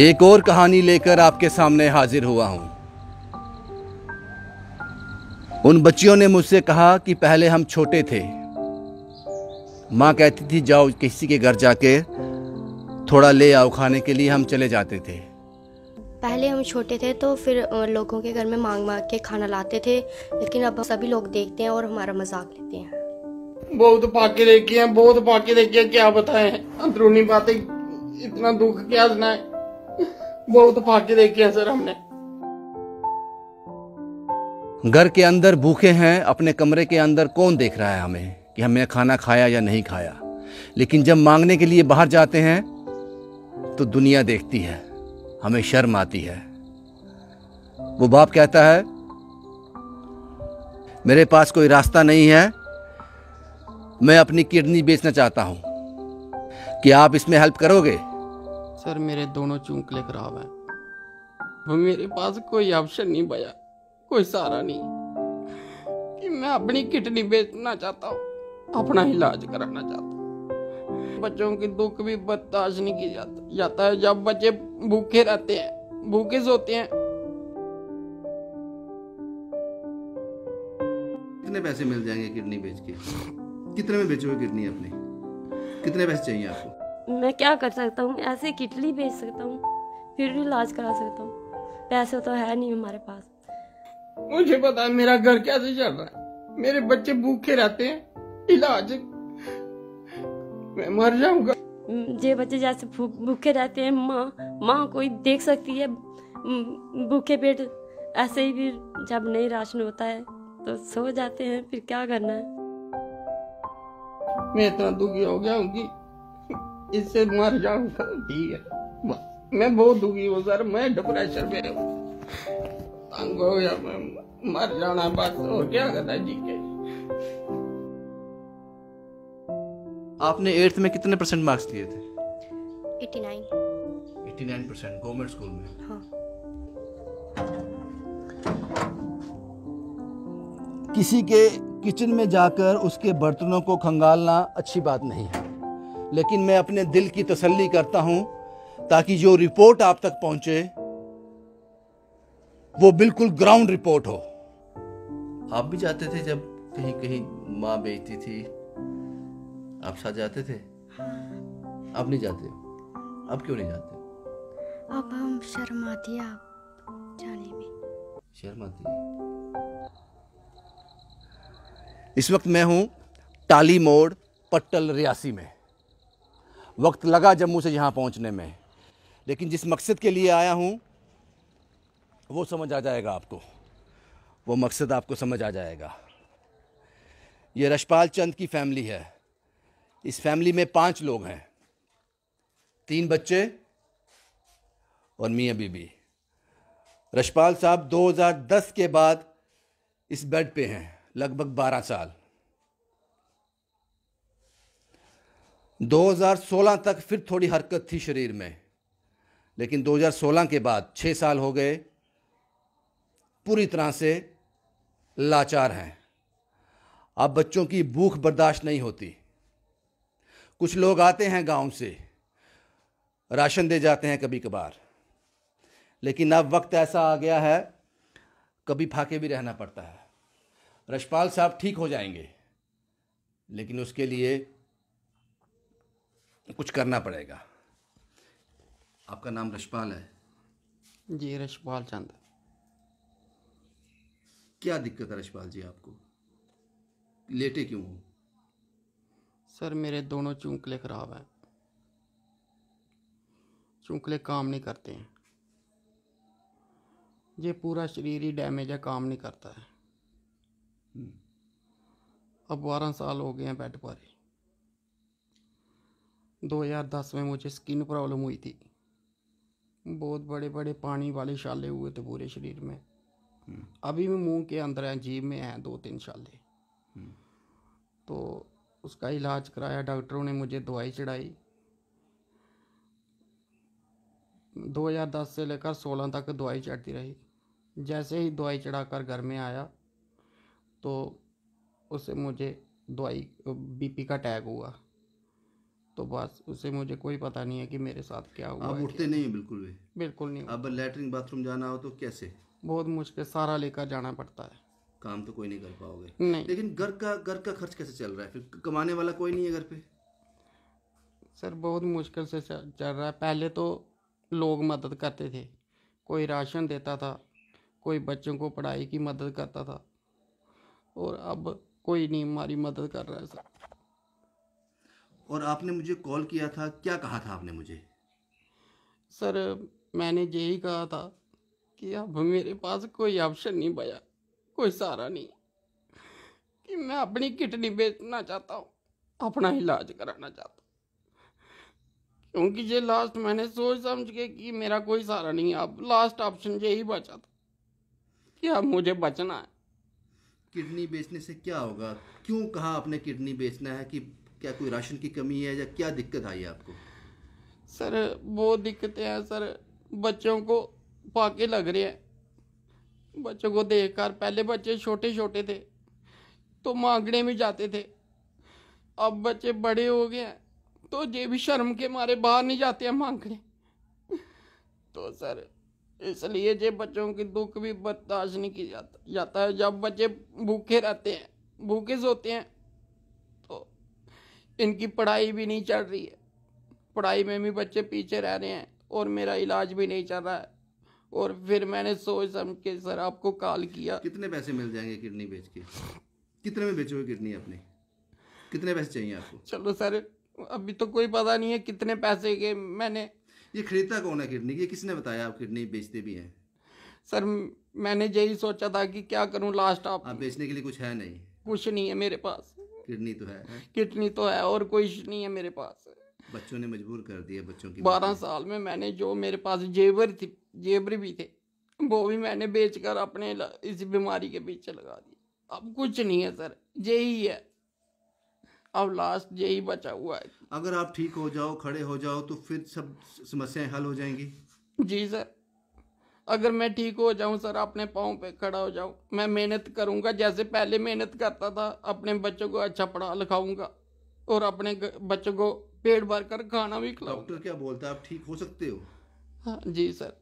एक और कहानी लेकर आपके सामने हाजिर हुआ हूँ। उन बच्चियों ने मुझसे कहा कि पहले हम छोटे थे। माँ कहती थी जाओ किसी के घर जाके थोड़ा ले आओ खाने के लिए हम चले जाते थे। पहले हम छोटे थे तो फिर लोगों के घर में मांग मांग के खाना लाते थे लेकिन अब सभी लोग देखते हैं और हमारा मज़ाक लेते हैं। बहुत फाके देखी हैं बहुत फाके देखी हैं क्या बताएँ? अंदरूनी बातें इतना दुख क्या सुनाए बहुत फाके देखे हैं सर हमने। घर के अंदर भूखे हैं, अपने कमरे के अंदर कौन देख रहा है हमें कि हमने खाना खाया या नहीं खाया? लेकिन जब मांगने के लिए बाहर जाते हैं तो दुनिया देखती है, हमें शर्म आती है। वो बाप कहता है, मेरे पास कोई रास्ता नहीं है, मैं अपनी किडनी बेचना चाहता हूँ। क्या आप इसमें हेल्प करोगे? सर, मेरे दोनों चूंकले खराब हैं। वो मेरे पास कोई ऑप्शन नहीं बचा कोई सहारा नहीं। कि मैं अपनी किडनी बेचना चाहता हूँ, अपना इलाज कराना चाहता हूँ। बच्चों की दुख भी बर्दाश्त नहीं की जाता जाता है जब बच्चे भूखे रहते हैं, भूखे सोते हैं। कितने पैसे मिल जाएँगे किडनी बेच के? कितने में बेचोगे किडनी अपनी? कितने पैसे चाहिए आपको? मैं क्या कर सकता हूँ? ऐसे किटली बेच सकता हूँ। फिर भी इलाज करा सकता हूँ। पैसे तो है नहीं हमारे पास। मुझे पता है मेरा घर कैसे चल रहा है। मेरे बच्चे भूखे रहते हैं। इलाज। मैं मर जाऊँगा। जे बच्चे जैसे भूखे रहते हैं माँ माँ कोई देख सकती है। भूखे पेट। ऐसे ही भी जब नहीं राशन होता है तो सो जाते हैं। फिर क्या करना है? मैं इतना दुखी हो गया हूँ कि इससे मर जाऊँगा ठीक है मैं बहुत दुखी हूँ सर मैं डिप्रेशन में हूँ। तंग हो गया मैं मर जाना बस और क्या करना जी के? आपने एट्थ में कितने परसेंट मार्क्स लिए थे? 89 89 परसेंट गवर्नमेंट स्कूल में? हाँ। किसी के किचन में जाकर उसके बर्तनों को खंगालना अच्छी बात नहीं है। लेकिन मैं अपने दिल की तसल्ली करता हूँ ताकि जो रिपोर्ट आप तक पहुँचे वो बिल्कुल ग्राउंड रिपोर्ट हो। आप भी जाते थे जब कहीं कहीं माँ बेचती थी? आप साथ जाते थे? आप नहीं जाते आप क्यों नहीं जाते अब हम शर्म आती है आप जाने में शर्म आती है? इस वक्त मैं हूँ टाली मोड़ पट्टल रियासी में। वक्त लगा जम्मू से यहाँ पहुँचने में। लेकिन जिस मकसद के लिए आया हूँ, वो समझ आ जाएगा आपको। वो मकसद आपको समझ आ जाएगा। ये रशपाल चंद की फैमिली है। इस फैमिली में पाँच लोग हैं। तीन बच्चे और मियाँ बीबी। रशपाल साहब 2010 के बाद इस बेड पे हैं, लगभग 12 साल। 2016 तक फिर थोड़ी हरकत थी शरीर में, लेकिन 2016 के बाद छः साल हो गए, पूरी तरह से लाचार हैं। अब बच्चों की भूख बर्दाश्त नहीं होती। कुछ लोग आते हैं गाँव से, राशन दे जाते हैं कभी कभार लेकिन अब वक्त ऐसा आ गया है, कभी फाके भी रहना पड़ता है। रशपाल साहब ठीक हो जाएँगे, लेकिन उसके लिए कुछ करना पड़ेगा। आपका नाम रशपाल है। जी रशपाल चंद। क्या दिक्कत है रशपाल जी आपको? लेटे क्यों हो? सर मेरे दोनों चूंकले खराब हैं। चूंकले काम नहीं करते हैं। ये पूरा शरीर ही डैमेज है काम नहीं करता है। अब बारह साल हो गए हैं बेड पर ही। 2010 में मुझे स्किन प्रॉब्लम हुई थी। बहुत बड़े बड़े पानी वाले शाले हुए थे पूरे शरीर में। अभी भी मुँह के अंदर हैं जीभ में हैं दो तीन शाले तो उसका इलाज कराया डॉक्टरों ने मुझे दवाई चढ़ाई। 2010 से लेकर 16 तक दवाई चढ़ती रही। जैसे ही दवाई चढ़ाकर घर में आया तो उससे मुझे दवाई बीपी का अटैक हुआ। तो बस उसे मुझे कोई पता नहीं है कि मेरे साथ क्या हुआ आप उठते नहीं हैं बिल्कुल भी? बिल्कुल नहीं अब लैटरिन बाथरूम जाना हो तो कैसे? बहुत मुश्किल सारा लेकर जाना पड़ता है। काम तो कोई नहीं कर पाओगे। नहीं। लेकिन घर का घर का खर्च कैसे चल रहा है? फिर कमाने वाला कोई नहीं है घर पे। सर बहुत मुश्किल से चल रहा है। पहले तो लोग मदद करते थे। कोई राशन देता था कोई बच्चों को पढ़ाई की मदद करता था। और अब कोई नहीं हमारी मदद कर रहा है सर। और आपने मुझे कॉल किया था क्या कहा था आपने मुझे? सर मैंने यही कहा था कि अब मेरे पास कोई ऑप्शन नहीं बचा कोई सहारा नहीं कि मैं अपनी किडनी बेचना चाहता हूँ अपना इलाज कराना चाहता हूँ। क्योंकि ये लास्ट मैंने सोच समझ के कि मेरा कोई सहारा नहीं है अब लास्ट ऑप्शन यही बचा था कि अब मुझे बचना है। किडनी बेचने से क्या होगा? क्यों कहा आपने किडनी बेचना है कि क्या कोई राशन की कमी है या क्या दिक्कत आई है आपको? सर, बहुत दिक्कतें हैं, सर। बच्चों को पाके लग रहे हैं। बच्चों को देखकर, पहले बच्चे छोटे छोटे थे तो मांगने में जाते थे। अब बच्चे बड़े हो गए हैं तो ये भी शर्म के मारे बाहर नहीं जाते हैं मांगने। तो सर, इसलिए ये बच्चों की दुख भी बर्दाश्त नहीं की जाता जाता है। जब बच्चे भूखे रहते हैं, भूखे सोते हैं इनकी पढ़ाई भी नहीं चल रही है। पढ़ाई में भी बच्चे पीछे रह रहे हैं और मेरा इलाज भी नहीं चल रहा है। और फिर मैंने सोच समझ के सर आपको कॉल किया। कितने पैसे मिल जाएँगे किडनी बेच के? कितने में बेचोगे किडनी अपनी? कितने पैसे चाहिए आपको? चलो सर अभी तो कोई पता नहीं है कितने पैसे के मैंने। ये खरीदता कौन है किडनी? ये किसने बताया आप किडनी बेचते भी हैं? सर मैंने यही सोचा था कि क्या करूँ लास्ट आप आप बेचने के लिए कुछ है नहीं। कुछ नहीं है मेरे पास। किडनी तो है। है? किडनी तो है और कोई नहीं है मेरे पास। बच्चों ने मजबूर कर दिया बच्चों की बारह साल में मैंने जो मेरे पास जेवर थी जेवर भी थे वो भी मैंने बेचकर अपने इस बीमारी के पीछे लगा दी अब कुछ नहीं है सर यही है। अब लास्ट यही बचा हुआ है। अगर आप ठीक हो जाओ खड़े हो जाओ तो फिर सब समस्याएँ हल हो जाएँगी। जी सर। अगर मैं ठीक हो जाऊँ सर अपने पाँव पे खड़ा हो जाऊँ मैं मेहनत करूँगा जैसे पहले मेहनत करता था अपने बच्चों को अच्छा पढ़ा लिखाऊँगा और अपने बच्चों को पेट भर कर खाना भी खिलाऊँगा। डॉक्टर क्या बोलता है आप ठीक हो सकते हो? हाँ जी सर।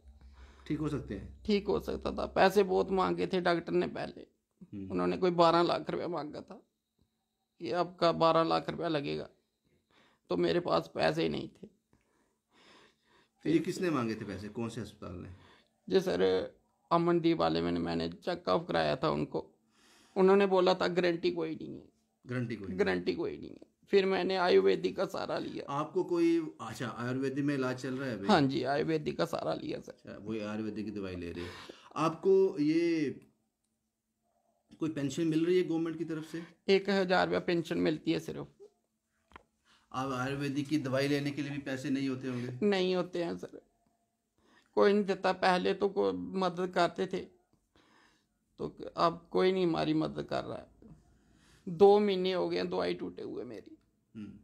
ठीक हो सकते हैं? ठीक हो सकता था। पैसे बहुत मांगे थे डॉक्टर ने पहले। हम्म। उन्होंने कोई बारह लाख रुपया मांगा था। कि आपका बारह लाख रुपया लगेगा। तो मेरे पास पैसे ही नहीं थे। ये किसने मांगे थे पैसे? कौन से अस्पताल ने? जी सर अमनदीप वाले मैंने मैंने चेकअप कराया था उनको। उन्होंने बोला था गारंटी कोई नहीं है। गारंटी कोई गारंटी कोई नहीं है। फिर मैंने आयुर्वेदिक का सहारा लिया। आपको कोई अच्छा आयुर्वेदिक में इलाज चल रहा है हाँ जी आयुर्वेदिक का सहारा लिया सर। अच्छा वही आयुर्वेदिक की दवाई ले रहे हैं। आपको ये कोई पेंशन मिल रही है गवर्नमेंट की तरफ़ से? एक हज़ार रुपया पेंशन मिलती है सिर्फ़। आप आयुर्वेदिक की दवाई लेने के लिए भी पैसे नहीं होते होंगे? नहीं होते हैं सर। कोई नहीं देता पहले तो कोई मदद करते थे। तो अब कोई नहीं हमारी मदद कर रहा है। दो महीने हो गए दवाई टूटे हुए मेरी। हम्म।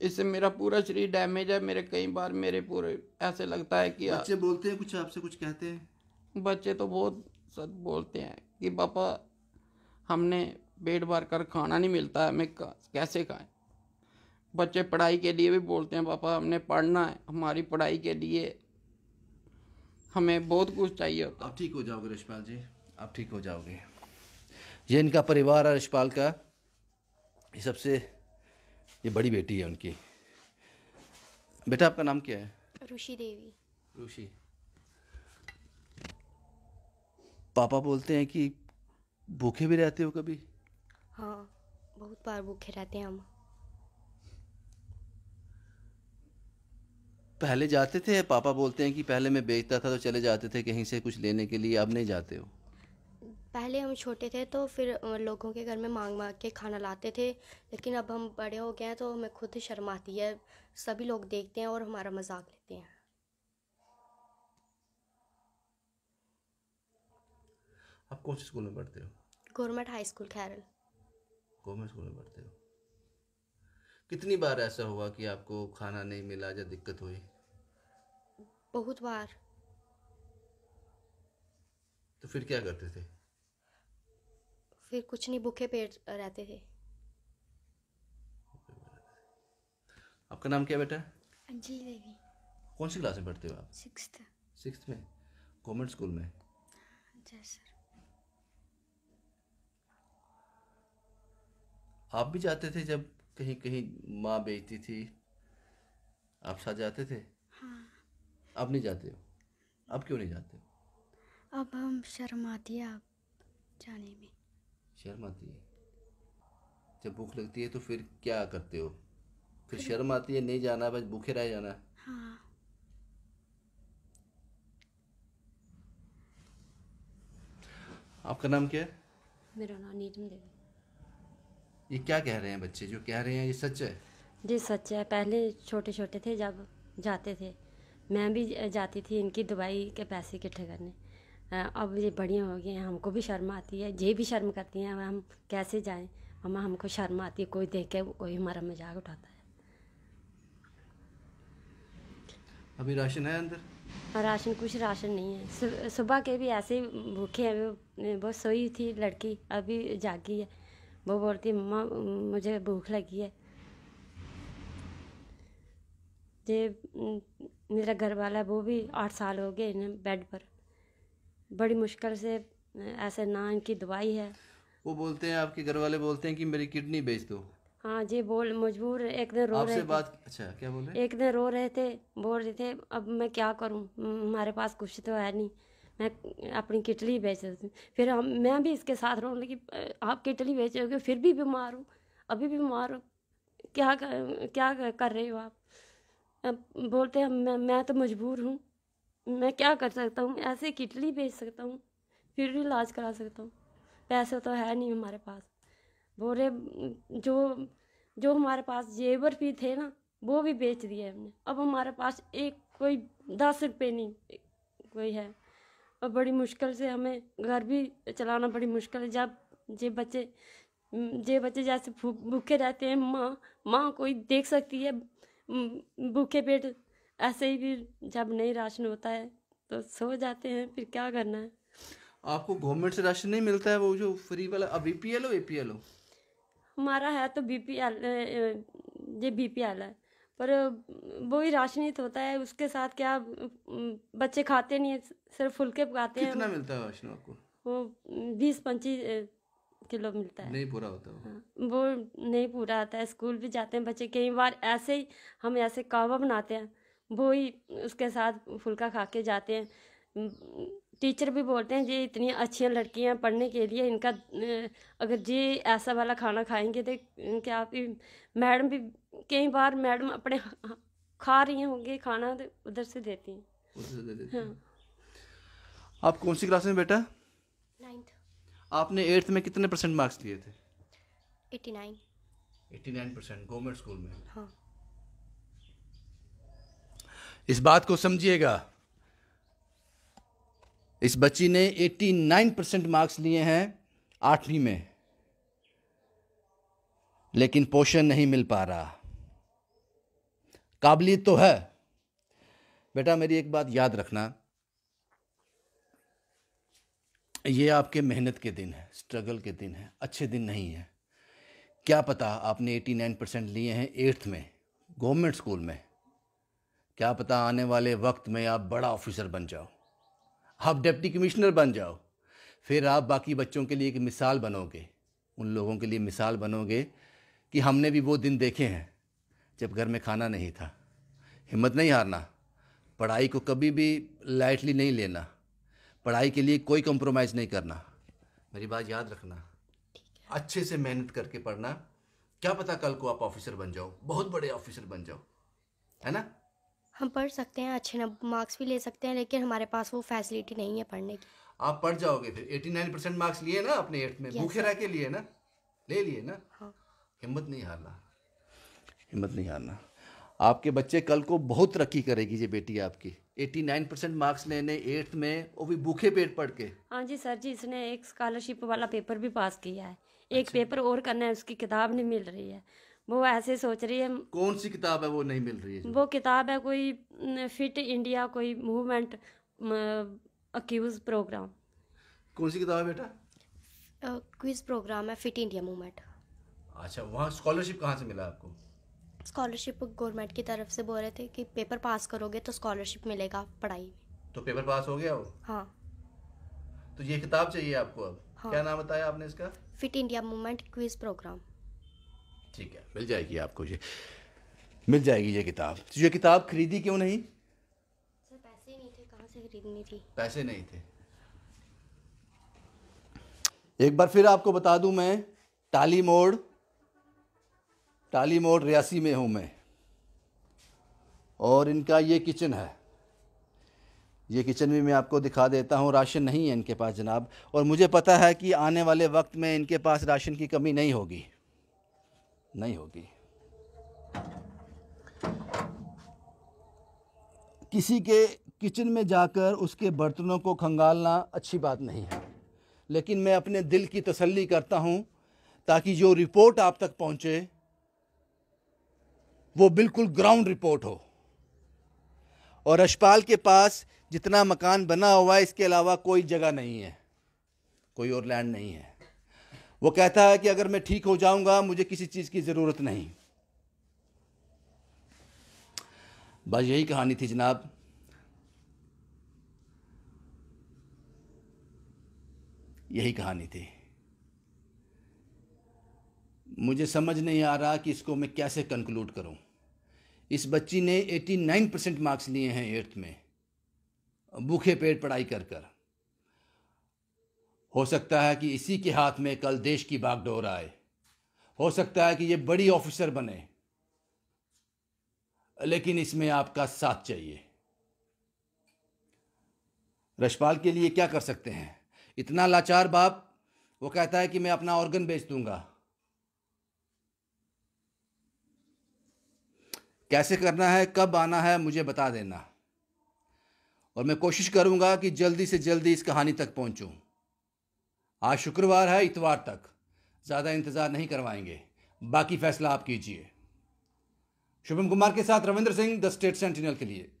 इससे मेरा पूरा शरीर डैमेज है मेरे कई बार मेरे पूरे ऐसे लगता है कि बच्चे बोलते हैं कुछ आपसे कुछ कहते हैं? बच्चे तो बहुत सच बोलते हैं कि पापा हमने पेट भर कर खाना नहीं मिलता है हमें कैसे खाएँ? बच्चे पढ़ाई के लिए भी बोलते हैं पापा हमने पढ़ना है हमारी पढ़ाई के लिए हमें बहुत कुछ चाहिए होता। आप ठीक हो जाओगे रशपाल जी? आप ठीक हो जाओगे। ये इनका परिवार है रशपाल का। ये सबसे ये बड़ी बेटी है उनकी। बेटा आपका नाम क्या है? ऋषि देवी। ऋषि। पापा बोलते हैं कि भूखे भी रहते हो कभी? हाँ बहुत बार भूखे रहते हैं हम। पहले जाते थे? पापा बोलते हैं कि पहले मैं बेचता था तो चले जाते थे कहीं से कुछ लेने के लिए अब नहीं जाते हो? पहले हम छोटे थे तो फिर लोगों के घर में मांग मांग के खाना लाते थे लेकिन अब हम बड़े हो गए हैं तो हमें खुद शर्म आती है। सभी लोग देखते हैं और हमारा मज़ाक लेते हैं। आप कौन से स्कूल में पढ़ते हो? Government high school Khairal. Government school में पढ़ते हो? कितनी बार ऐसा हुआ कि आपको खाना नहीं मिला या दिक्कत हुई? बहुत बार। तो फिर क्या करते थे? फिर कुछ नहीं भूखे पेट रहते थे। आपका नाम क्या बेटा? अंजलि देवी। कौन सी क्लास में पढ़ते हो आप? सिक्स सिक्स में? कॉन्वेंट स्कूल में? जय सर। आप भी जाते थे जब कहीं कहीं माँ बेचती थी? आप साथ जाते थे? हाँ। अब नहीं जाते हो? अब क्यों नहीं जाते हो? अब हम शर्म आती है अब जाने में। शर्म आती है? जब भूख लगती है तो फिर क्या करते हो? फिर शर्म आती है नहीं जाना बस भूखे रह जाना हाँ। आपका नाम क्या है? मेरा नाम नीलम देवी। ये क्या कह रहे हैं बच्चे? जो कह रहे हैं ये सच है? जी सच है। पहले छोटे छोटे थे जब जाते थे मैं भी जाती थी इनकी दवाई के पैसे इकट्ठे करने। अब ये बढ़िया हो गए हैं हमको भी शर्म आती है। ये भी शर्म करती हैं हम कैसे जाएँ? मम्मा हमको शर्म आती है कोई देख के कोई हमारा मज़ाक उठाता है। अभी राशन है अंदर? राशन कुछ राशन नहीं है। सुबह के भी ऐसे ही भूखे हैं वो सोई थी लड़की अभी जागी है। वो बोलती मम्मा मुझे भूख लगी है। ये म, मेरा घर वाला है, वो भी आठ साल हो गए इन्हें बेड पर। बड़ी मुश्किल से ऐसे ना इनकी दवाई है। वो बोलते हैं आपके घर वाले बोलते हैं कि मेरी किडनी बेच दो। हाँ जी बोल मजबूर एक दिन रो रहे थे। बात अच्छा क्या बोल रहे एक दिन रो रहे थे बोल रहे थे अब मैं क्या करूँ? हमारे पास कुछ तो है नहीं। मैं अपनी किटली बेच देती हूँ फिर हम मैं भी इसके साथ रहूँ लेकिन आप किटली बेचोगे फिर भी बीमार हूँ अभी भी बीमार हूँ। क्या कर, क्या कर रहे हो आप? बोलते हैं, मैं मैं तो मजबूर हूँ। मैं क्या कर सकता हूँ? ऐसे किटली बेच सकता हूँ, फिर भी इलाज करा सकता हूँ। पैसे तो है नहीं हमारे पास। बोल रहे जो जो हमारे पास जेवर भी थे ना, वो भी बेच दिए हमने। अब हमारे पास एक कोई दस रुपये नहीं, कोई है। और बड़ी मुश्किल से हमें घर भी चलाना बड़ी मुश्किल है। जब, जे बच्चे जे बच्चे जैसे भूखे रहते हैं, माँ माँ कोई देख सकती है भूखे पेट ऐसे ही भी जब नहीं राशन होता है तो सो जाते हैं फिर क्या करना है? आपको गवर्नमेंट से राशन नहीं मिलता है वो जो फ्री वाला अब बीपीएल हो एपीएल हो? हमारा है तो बीपीएल ये बीपीएल है पर वही राशनित होता है उसके साथ क्या बच्चे खाते नहीं है सिर्फ़ फुलके पकाते हैं। कितना मिलता है राशन आपको? वो बीस पच्चीस किलो मिलता है। नहीं पूरा होता वो। हाँ, वो नहीं पूरा आता है। स्कूल भी जाते हैं बच्चे कई बार ऐसे ही हम ऐसे कावा बनाते हैं वो ही उसके साथ फुल्का खा के जाते हैं। टीचर भी बोलते हैं ये इतनी अच्छी लड़कियाँ पढ़ने के लिए इनका अगर ये ऐसा वाला खाना खाएँगे तो क्या आप मैडम भी कई बार मैडम अपने खा रही होंगे खाना तो उधर से देती हैं। दे हैं। हाँ। आप कौन सी क्लास में बेटा? नाइन्थ। आपने एट्थ में कितने परसेंट मार्क्स लिए थे? Eighty nine eighty nine percent government school में? हाँ। इस बात को समझिएगा। इस बच्ची ने 89 परसेंट मार्क्स लिए हैं आठवीं में। लेकिन पोषण नहीं मिल पा रहा। काबिलियत तो है। बेटा मेरी एक बात याद रखना। ये आपके मेहनत के दिन है स्ट्रगल के दिन है, अच्छे दिन नहीं है। क्या पता आपने 89 परसेंट लिए हैं एट्थ में गवर्नमेंट स्कूल में। क्या पता आने वाले वक्त में आप बड़ा ऑफिसर बन जाओ आप डिप्टी कमिश्नर बन जाओ। फिर आप बाकी बच्चों के लिए एक मिसाल बनोगे, उन लोगों के लिए मिसाल बनोगे कि हमने भी वो दिन देखे हैं, जब घर में खाना नहीं था। हिम्मत नहीं हारना, पढ़ाई को कभी भी लाइटली नहीं लेना। पढ़ाई के लिए कोई कॉम्प्रोमाइज़ नहीं करना। मेरी बात याद रखना। अच्छे से मेहनत करके पढ़ना। क्या पता कल को आप ऑफिसर बन जाओ। बहुत बड़े ऑफिसर बन जाओ। है ना? हम पढ़ सकते हैं अच्छे मार्क्स भी ले सकते हैं लेकिन हमारे पास वो फैसिलिटी नहीं है पढ़ने की। आप पढ़ जाओगे फिर। 89 परसेंट मार्क्स लिए ना अपने एट में। भूखे रह के लिए ना। ले लिए ना। हाँ। हिम्मत नहीं हारना। हिम्मत नहीं हारना। आपके बच्चे कल को बहुत तरक्की करेगी ये बेटी आपकी। 89 परसेंट मार्क्स लेने एट्थ में वो भी भूखे पेट पढ़ के। हाँ जी सर जी इसने एक स्कॉलरशिप वाला पेपर भी पास किया है। एक अच्छा। पेपर और करना है उसकी किताब नहीं मिल रही है। वो ऐसे सोच रही है कौन सी किताब है वो नहीं मिल रही है वो किताब है कोई फिट इंडिया कोई मूवमेंट अक्यूज प्रोग्राम कौन सी किताब है बेटा? क्विज प्रोग्राम है फिट इंडिया मूवमेंट अच्छा वहाँ स्कॉलरशिप कहाँ से मिला आपको? स्कॉलरशिप गवर्नमेंट की तरफ़ से बोल रहे थे कि पेपर पास करोगे तो स्कॉलरशिप मिलेगा पढ़ाई में। तो पेपर पास हो गया हो हाँ। तो ये किताब चाहिए आपको अब? हाँ। क्या नाम बताया आपने इसका? Fit India movement quiz programme ठीक है मिल जाएगी आपको ये। मिल जाएगी ये किताब। तो ये किताब खरीदी क्यों नहीं? सर पैसे नहीं थे कहाँ से खरीदनी थी? पैसे नहीं थे। एक बार फिर आपको बता दूँ मैं टाली मोड़ टाली मोड़ रियासी में हूँ मैं। और इनका ये किचन है। ये किचन भी मैं आपको दिखा देता हूँ, राशन नहीं है इनके पास जनाब। और मुझे पता है कि आने वाले वक्त में इनके पास राशन की कमी नहीं होगी। नहीं होगी। किसी के किचन में जाकर उसके बर्तनों को खंगालना अच्छी बात नहीं है। लेकिन मैं अपने दिल की तसल्ली करता हूँ ताकि जो रिपोर्ट आप तक पहुँचे वो बिल्कुल ग्राउंड रिपोर्ट हो। और अशपाल के पास जितना मकान बना हुआ है, इसके अलावा कोई जगह नहीं है। कोई और लैंड नहीं है। वो कहता है कि अगर मैं ठीक हो जाऊँगा, मुझे किसी चीज़ की ज़रूरत नहीं। बस यही कहानी थी जनाब। यही कहानी थी। मुझे समझ नहीं आ रहा कि इसको मैं कैसे कंक्लूड करूँ। इस बच्ची ने 89 परसेंट मार्क्स लिए हैं एट्थ में। भूखे पेट पढ़ाई कर कर। हो सकता है कि इसी के हाथ में कल देश की बागडोर आए। हो सकता है कि ये बड़ी ऑफिसर बने। लेकिन इसमें आपका साथ चाहिए। रशपाल के लिए क्या कर सकते हैं? इतना लाचार बाप, वो कहता है कि मैं अपना ऑर्गन बेच दूँगा। कैसे करना है, कब आना है, मुझे बता देना। और मैं कोशिश करूँगा कि जल्दी से जल्दी इस कहानी तक पहुंचूं। आज शुक्रवार है, इतवार तक। ज़्यादा इंतज़ार नहीं करवाएँगे। बाकी फैसला आप कीजिए। शुभम कुमार के साथ Ravindra Singh, the State Sentinel के लिए।